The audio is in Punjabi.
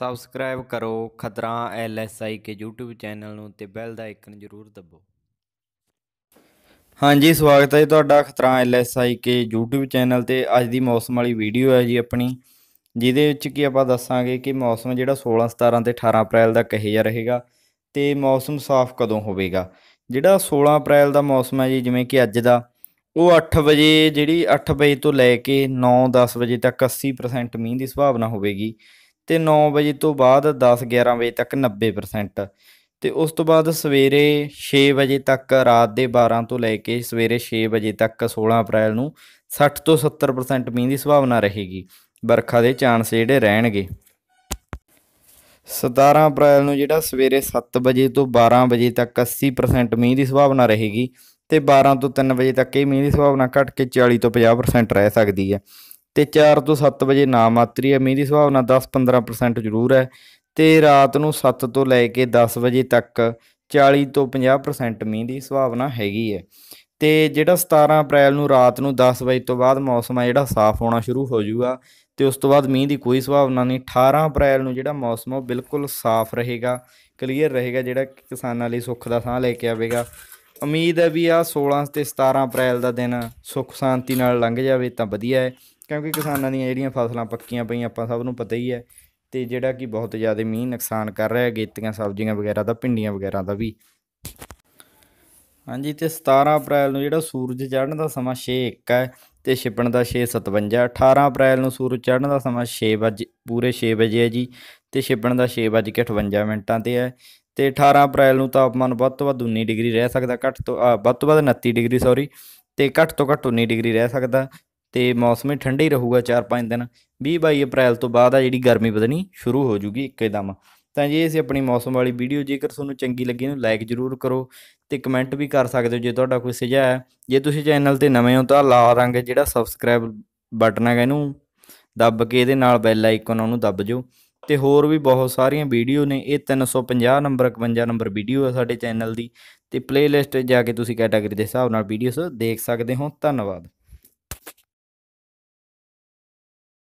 ਸਬਸਕ੍ਰਾਈਬ ਕਰੋ ਖਤਰਾ ਐਲਐਸਆਈ ਕੇ YouTube ਚੈਨਲ ਨੂੰ ਤੇ ਬੈਲ ਦਾ ਆਈਕਨ ਜ਼ਰੂਰ ਦਬਾਓ ਹਾਂਜੀ, ਸਵਾਗਤ ਹੈ ਜੀ ਤੁਹਾਡਾ ਖਤਰਾ ਐਲਐਸਆਈ ਕੇ YouTube ਚੈਨਲ ਤੇ। ਅੱਜ ਦੀ ਮੌਸਮ ਵਾਲੀ ਵੀਡੀਓ ਹੈ ਜੀ ਆਪਣੀ, ਜਿਹਦੇ ਵਿੱਚ ਕੀ ਆਪਾਂ ਦੱਸਾਂਗੇ ਕਿ ਮੌਸਮ ਜਿਹੜਾ 16 17 ਤੇ 18 ਅਪ੍ਰੈਲ ਦਾ ਕਹੇ ਜਾ ਰਹੇਗਾ ਤੇ ਮੌਸਮ ਸਾਫ਼ ਕਦੋਂ ਹੋਵੇਗਾ। ਜਿਹੜਾ 16 ਅਪ੍ਰੈਲ ਦਾ ਮੌਸਮ ਹੈ ਜੀ, ਜਿਵੇਂ ਕਿ ਅੱਜ ਦਾ, ਉਹ 8 ਵਜੇ ਜਿਹੜੀ 8 ਵਜੇ ਤੋਂ ਲੈ ਕੇ 9 10 ਵਜੇ ਤੱਕ 80% ਮੀਂਹ ਦੀ ਸੰਭਾਵਨਾ ਹੋਵੇਗੀ। ਤੇ 9 ਵਜੇ ਤੋਂ ਬਾਅਦ 10 11 ਵਜੇ ਤੱਕ 90% ਤੇ ਉਸ ਤੋਂ ਬਾਅਦ ਸਵੇਰੇ 6 ਵਜੇ ਤੱਕ, ਰਾਤ ਦੇ 12 ਤੋਂ ਲੈ ਕੇ ਸਵੇਰੇ 6 ਵਜੇ ਤੱਕ 16 ਅਪ੍ਰੈਲ ਨੂੰ 60 ਤੋਂ 70% ਮੀਂਹ ਦੀ ਸੰਭਾਵਨਾ ਰਹੇਗੀ। ਵਰਖਾ ਦੇ ਚਾਂਸ ਜਿਹੜੇ ਰਹਿਣਗੇ। 17 ਅਪ੍ਰੈਲ ਨੂੰ ਜਿਹੜਾ ਸਵੇਰੇ 7 ਵਜੇ ਤੋਂ 12 ਵਜੇ ਤੱਕ 80% ਮੀਂਹ ਦੀ ਸੰਭਾਵਨਾ ਰਹੇਗੀ ਤੇ 12 ਤੋਂ 3 ਵਜੇ ਤੱਕ ਇਹ ਮੀਂਹ ਦੀ ਸੰਭਾਵਨਾ ਘਟ ਕੇ 40 ਤੋਂ 50% ਰਹਿ ਸਕਦੀ ਹੈ। ਤੇ 4 ਤੋਂ 7 ਵਜੇ ਨਾ ਮਾਤਰੀ ਹੈ। ਮੀਂਹ ਦੀ ਸੰਭਾਵਨਾ 10-15% ਜ਼ਰੂਰ ਹੈ ਤੇ ਰਾਤ ਨੂੰ 7 ਤੋਂ ਲੈ ਕੇ 10 ਵਜੇ ਤੱਕ 40 ਤੋਂ 50% ਮੀਂਹ ਦੀ ਸੰਭਾਵਨਾ ਹੈਗੀ ਹੈ। ਤੇ ਜਿਹੜਾ 17 ਅਪ੍ਰੈਲ ਨੂੰ ਰਾਤ ਨੂੰ 10 ਵਜੇ ਤੋਂ ਬਾਅਦ ਮੌਸਮ ਆ, ਜਿਹੜਾ ਸਾਫ਼ ਹੋਣਾ ਸ਼ੁਰੂ ਹੋ ਜਾਊਗਾ ਤੇ ਉਸ ਤੋਂ ਬਾਅਦ ਮੀਂਹ ਦੀ ਕੋਈ ਸੰਭਾਵਨਾ ਨਹੀਂ। 18 ਅਪ੍ਰੈਲ ਨੂੰ ਜਿਹੜਾ ਮੌਸਮ ਉਹ ਬਿਲਕੁਲ ਸਾਫ਼ ਰਹੇਗਾ, ਕਲੀਅਰ ਰਹੇਗਾ, ਜਿਹੜਾ ਕਿਸਾਨਾਂ ਲਈ ਸੁੱਖ ਦਾ ਸਾਹ ਲੈ ਕੇ ਆਵੇਗਾ। ਉਮੀਦ ਹੈ ਵੀ ਆ 16 ਤੇ 17 ਅਪ੍ਰੈਲ ਦਾ ਦਿਨ ਸੁੱਖ ਸ਼ਾਂਤੀ ਨਾਲ ਲੰਘ ਜਾਵੇ ਤਾਂ ਵਧੀਆ ਹੈ। ਕਿਉਂਕਿ ਕਿਸਾਨਾਂ ਦੀਆਂ ਜਿਹੜੀਆਂ ਫਸਲਾਂ ਪੱਕੀਆਂ ਪਈਆਂ ਆਪਾਂ ਸਭ ਨੂੰ ਪਤਾ ਹੀ ਹੈ ਤੇ ਜਿਹੜਾ ਕਿ ਬਹੁਤ ਜ਼ਿਆਦਾ ਮੀਂਹ ਨੁਕਸਾਨ ਕਰ ਰਿਹਾ ਹੈ, ਗੇਤੀਆਂ, ਸਬਜ਼ੀਆਂ ਵਗੈਰਾ ਦਾ, ਭਿੰਡੀਆਂ ਵਗੈਰਾ ਦਾ ਵੀ। ਹਾਂਜੀ, ਤੇ 17 ਅਪ੍ਰੈਲ ਨੂੰ ਜਿਹੜਾ ਸੂਰਜ ਚੜ੍ਹਨ ਦਾ ਸਮਾਂ 6:01 ਹੈ ਤੇ ਛਿਪਣ ਦਾ 6:57 18 ਅਪ੍ਰੈਲ ਨੂੰ ਸੂਰਜ ਚੜ੍ਹਨ ਦਾ ਸਮਾਂ 6 ਵਜੇ, ਪੂਰੇ 6 ਵਜੇ ਹੈ ਜੀ ਤੇ ਛਿਪਣ ਦਾ 6:58 ਮਿੰਟਾਂ ਤੇ ਹੈ ਤੇ 18 ਅਪ੍ਰੈਲ ਨੂੰ ਤਾਪਮਾਨ ਵੱਧ ਤੋਂ ਵੱਧ 19 ਡਿਗਰੀ ਰਹਿ ਸਕਦਾ, ਘੱਟ ਤੋਂ ਵੱਧ ਤੋਂ ਵੱਧ 29 ਡਿਗਰੀ ਸੌਰੀ ਤੇ ਘੱਟ ਤੋਂ ਘੱਟ 19 ਡਿਗਰੀ ਰਹਿ ਸਕਦਾ ਤੇ ਮੌਸਮ ਠੰਡਾ ਹੀ ਰਹੂਗਾ 4-5 ਦਿਨ। 20-22 ਅਪ੍ਰੈਲ ਤੋਂ ਬਾਅਦ ਆ ਜਿਹੜੀ ਗਰਮੀ ਵਧਣੀ ਸ਼ੁਰੂ ਹੋ ਜੂਗੀ ਇੱਕਦਮ। ਤਾਂ ਜੇ ਅਸੀਂ ਆਪਣੀ ਮੌਸਮ ਵਾਲੀ ਵੀਡੀਓ ਜੇਕਰ ਤੁਹਾਨੂੰ ਚੰਗੀ ਲੱਗੀ ਨੂੰ ਲਾਈਕ ਜ਼ਰੂਰ ਕਰੋ ਤੇ ਕਮੈਂਟ ਵੀ ਕਰ ਸਕਦੇ ਹੋ ਜੇ ਤੁਹਾਡਾ ਕੋਈ ਸੁਝਾਅ ਹੈ। ਜੇ ਤੁਸੀਂ ਚੈਨਲ ਤੇ ਨਵੇਂ ਹੋ ਤਾਂ ਲਾਲ ਰੰਗ ਜਿਹੜਾ ਸਬਸਕ੍ਰਾਈਬ ਬਟਨ ਹੈਗਾ ਇਹਨੂੰ ਦੱਬ ਕੇ ਇਹਦੇ ਨਾਲ ਬੈਲ ਆਈਕਨ ਉਹਨੂੰ ਦੱਬ ਜਿਓ ਤੇ ਹੋਰ ਵੀ ਬਹੁਤ ਸਾਰੀਆਂ ਵੀਡੀਓ ਨੇ, ਇਹ 350 ਨੰਬਰ 51 ਨੰਬਰ ਵੀਡੀਓ ਹੈ ਸਾਡੇ ਚੈਨਲ ਦੀ। ਤੇ ਪਲੇਲਿਸਟ ਜਾ ਕੇ ਤੁਸੀਂ ਕੈਟਾਗਰੀ ਦੇ ਹਿਸਾਬ ਨਾਲ ਵੀਡੀਓਸ ਦੇਖ ਸਕਦੇ ਹੋ। ਧੰਨਵਾਦ।